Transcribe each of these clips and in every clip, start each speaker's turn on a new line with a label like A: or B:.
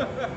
A: Ha ha ha.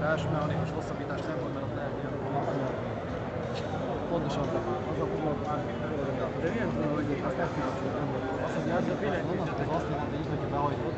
A: Hosszabbítás, mechanikus hosszabbítás nem volt, mert ott lehet ilyen pontosan az a pont,
B: De milyen tudom, hogy
A: azt nem volt. Azt, hogy jelző, onnan az azt jelenti, így, hogyha behajtod,